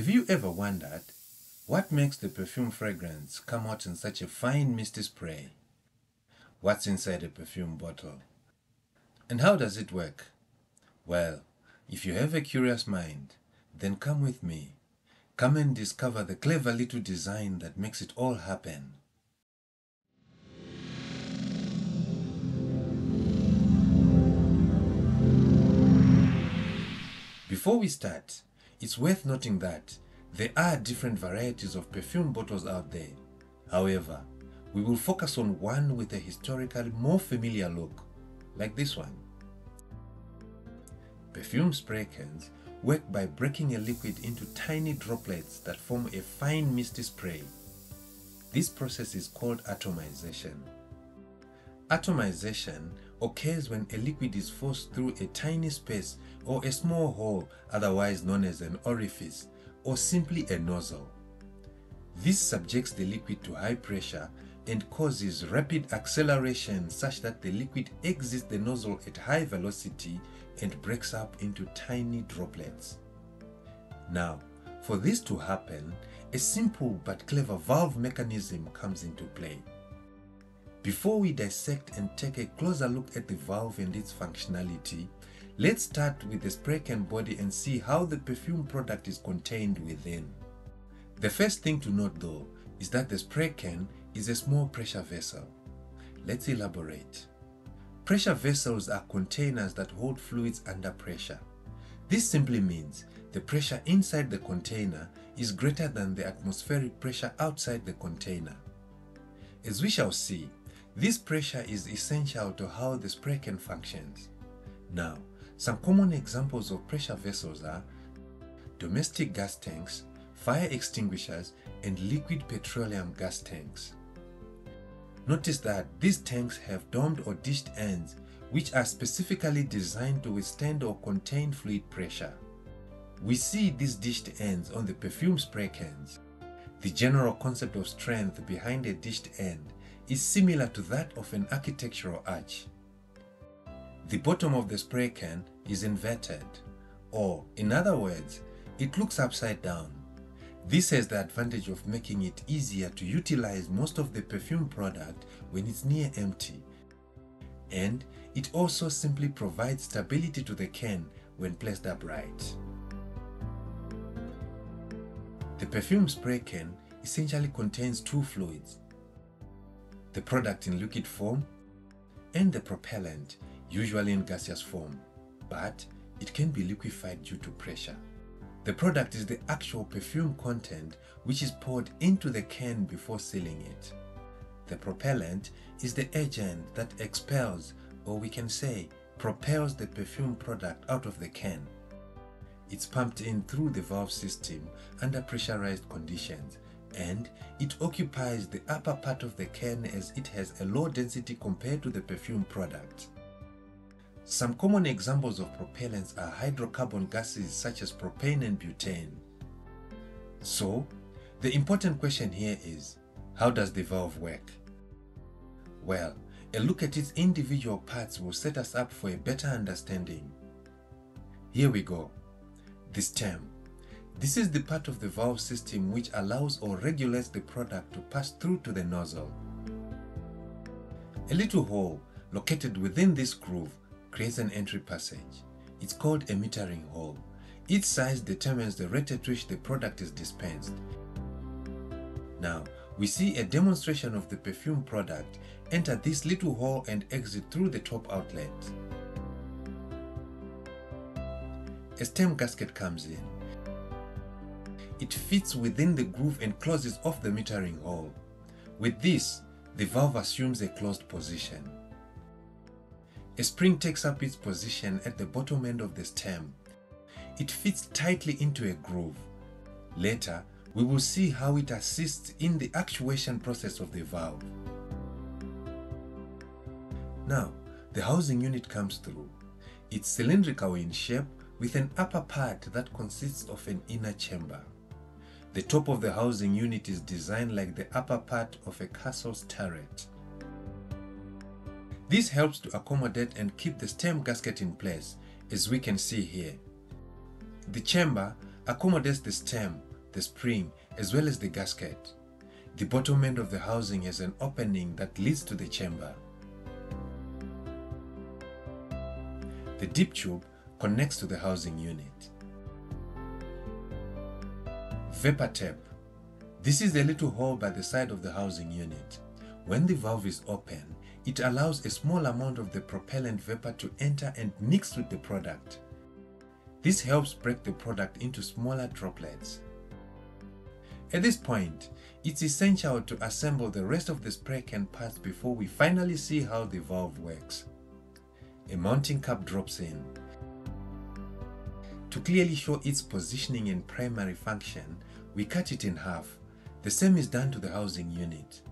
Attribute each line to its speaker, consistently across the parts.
Speaker 1: Have you ever wondered what makes the perfume fragrance come out in such a fine misty spray? What's inside a perfume bottle? And how does it work? Well, if you have a curious mind, then come with me. Come and discover the clever little design that makes it all happen. Before we start, it's worth noting that there are different varieties of perfume bottles out there. However, we will focus on one with a historically more familiar look, like this one. Perfume spray cans work by breaking a liquid into tiny droplets that form a fine misty spray. This process is called atomization. Atomization occurs when a liquid is forced through a tiny space or a small hole, otherwise known as an orifice, or simply a nozzle. This subjects the liquid to high pressure and causes rapid acceleration such that the liquid exits the nozzle at high velocity and breaks up into tiny droplets. Now, for this to happen, a simple but clever valve mechanism comes into play. Before we dissect and take a closer look at the valve and its functionality, let's start with the spray can body and see how the perfume product is contained within. The first thing to note though is that the spray can is a small pressure vessel. Let's elaborate. Pressure vessels are containers that hold fluids under pressure. This simply means the pressure inside the container is greater than the atmospheric pressure outside the container. As we shall see, this pressure is essential to how the spray can functions. Now, some common examples of pressure vessels are domestic gas tanks, fire extinguishers, and liquid petroleum gas tanks. Notice that these tanks have domed or dished ends which are specifically designed to withstand or contain fluid pressure. We see these dished ends on the perfume spray cans. The general concept of strength behind a dished end is similar to that of an architectural arch. The bottom of the spray can is inverted, or in other words, it looks upside down. This has the advantage of making it easier to utilize most of the perfume product when it's near empty. And it also simply provides stability to the can when placed upright. The perfume spray can essentially contains two fluids, the product in liquid form and the propellant, usually in gaseous form, but it can be liquefied due to pressure. The product is the actual perfume content which is poured into the can before sealing it. The propellant is the agent that expels, or we can say, propels the perfume product out of the can. It's pumped in through the valve system under pressurized conditions and it occupies the upper part of the can as it has a low density compared to the perfume product. Some common examples of propellants are hydrocarbon gases such as propane and butane. So, the important question here is, how does the valve work? Well, a look at its individual parts will set us up for a better understanding. Here we go. The stem. This is the part of the valve system which allows or regulates the product to pass through to the nozzle. A little hole located within this groove creates an entry passage. It's called a metering hole. Its size determines the rate at which the product is dispensed. Now, we see a demonstration of the perfume product enter this little hole and exit through the top outlet. A stem gasket comes in. It fits within the groove and closes off the metering hole. With this, the valve assumes a closed position. A spring takes up its position at the bottom end of the stem. It fits tightly into a groove. Later, we will see how it assists in the actuation process of the valve. Now, the housing unit comes through. It's cylindrical in shape with an upper part that consists of an inner chamber. The top of the housing unit is designed like the upper part of a castle's turret. This helps to accommodate and keep the stem gasket in place, as we can see here. The chamber accommodates the stem the spring, as well as the gasket. The bottom end of the housing has an opening that leads to the chamber. The dip tube connects to the housing unit. Vapor tap. This is a little hole by the side of the housing unit. When the valve is open, it allows a small amount of the propellant vapor to enter and mix with the product. This helps break the product into smaller droplets. At this point, it's essential to assemble the rest of the spray can parts before we finally see how the valve works. A mounting cap drops in. To clearly show its positioning and primary function, we cut it in half. The same is done to the housing unit.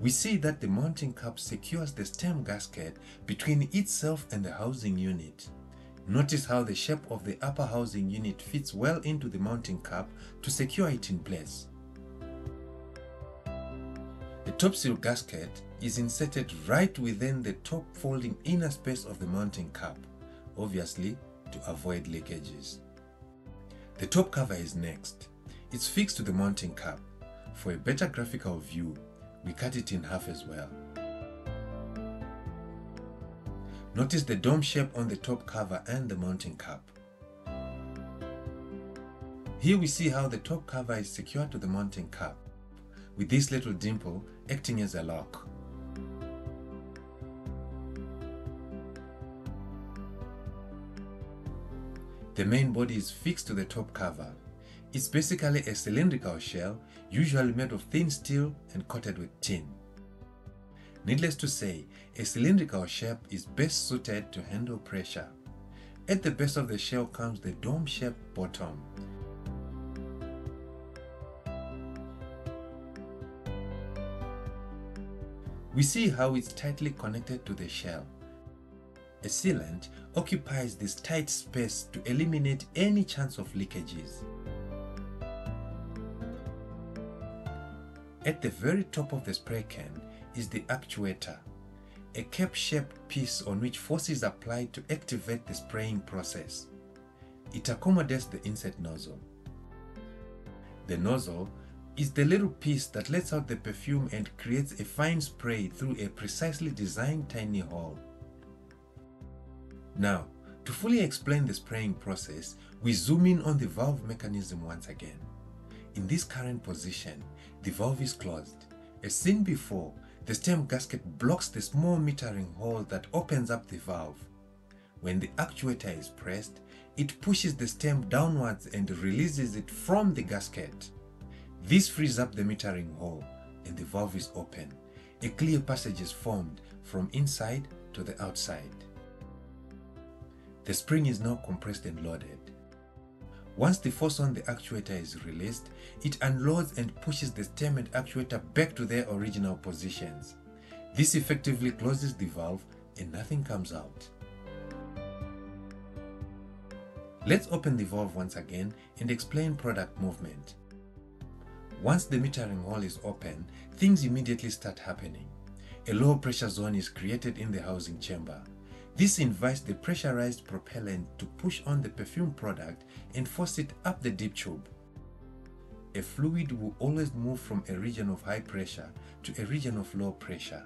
Speaker 1: We see that the mounting cap secures the stem gasket between itself and the housing unit. Notice how the shape of the upper housing unit fits well into the mounting cap to secure it in place. The top seal gasket is inserted right within the top folding inner space of the mounting cap, obviously to avoid leakages. The top cover is next. It's fixed to the mounting cap. For a better graphical view, we cut it in half as well. Notice the dome shape on the top cover and the mounting cap. Here we see how the top cover is secured to the mounting cap, with this little dimple acting as a lock. The main body is fixed to the top cover. It's basically a cylindrical shell, usually made of thin steel and coated with tin. Needless to say, a cylindrical shape is best suited to handle pressure. At the base of the shell comes the dome-shaped bottom. We see how it's tightly connected to the shell. A sealant occupies this tight space to eliminate any chance of leakages. At the very top of the spray can is the actuator, a cap-shaped piece on which force is applied to activate the spraying process. It accommodates the insert nozzle. The nozzle is the little piece that lets out the perfume and creates a fine spray through a precisely designed tiny hole. Now, to fully explain the spraying process, we zoom in on the valve mechanism once again. In this current position, the valve is closed. As seen before, the stem gasket blocks the small metering hole that opens up the valve. When the actuator is pressed, it pushes the stem downwards and releases it from the gasket. This frees up the metering hole and the valve is open. A clear passage is formed from inside to the outside. The spring is now compressed and loaded. Once the force on the actuator is released, it unloads and pushes the stem and actuator back to their original positions. This effectively closes the valve and nothing comes out. Let's open the valve once again and explain product movement. Once the metering hole is open, things immediately start happening. A low pressure zone is created in the housing chamber. This invites the pressurized propellant to push on the perfume product and force it up the dip tube. A fluid will always move from a region of high pressure to a region of low pressure.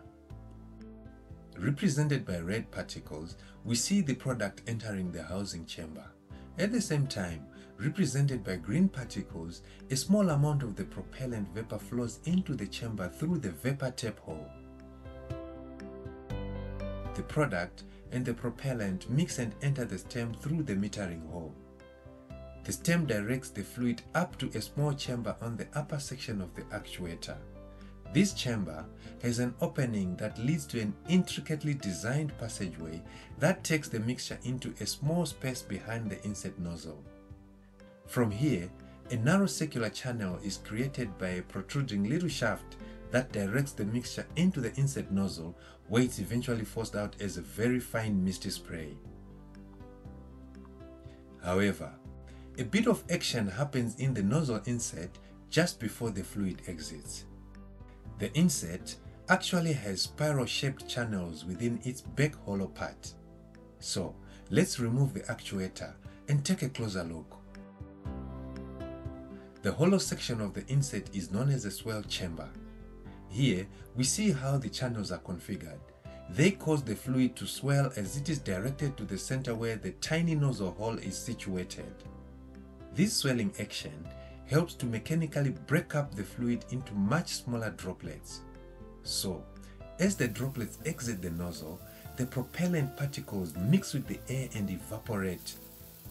Speaker 1: Represented by red particles, we see the product entering the housing chamber. At the same time, represented by green particles, a small amount of the propellant vapor flows into the chamber through the vapor tap hole. The product and the propellant mix and enter the stem through the metering hole. The stem directs the fluid up to a small chamber on the upper section of the actuator. This chamber has an opening that leads to an intricately designed passageway that takes the mixture into a small space behind the insert nozzle. From here, a narrow circular channel is created by a protruding little shaft that directs the mixture into the insert nozzle where it's eventually forced out as a very fine misty spray. However, a bit of action happens in the nozzle insert just before the fluid exits. The insert actually has spiral-shaped channels within its back hollow part. So, let's remove the actuator and take a closer look. The hollow section of the inset is known as a swirl chamber. Here, we see how the channels are configured. They cause the fluid to swell as it is directed to the center where the tiny nozzle hole is situated. This swelling action helps to mechanically break up the fluid into much smaller droplets. So, as the droplets exit the nozzle, the propellant particles mix with the air and evaporate,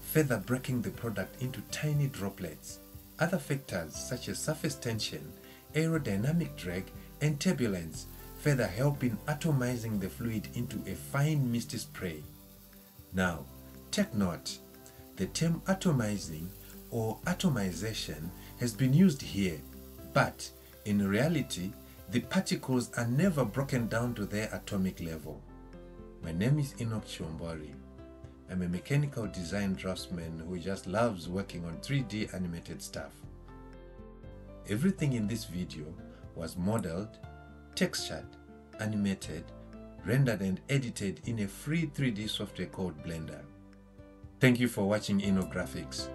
Speaker 1: further breaking the product into tiny droplets. Other factors such as surface tension, aerodynamic drag, and turbulence further help in atomizing the fluid into a fine misty spray. Now, take note, the term atomizing or atomization has been used here, but in reality, the particles are never broken down to their atomic level. My name is Enoch Chombori. I'm a mechanical design draftsman who just loves working on 3D animated stuff. Everything in this video was modeled, textured, animated, rendered and edited in a free 3D software called Blender. Thank you for watching Eno Graphics.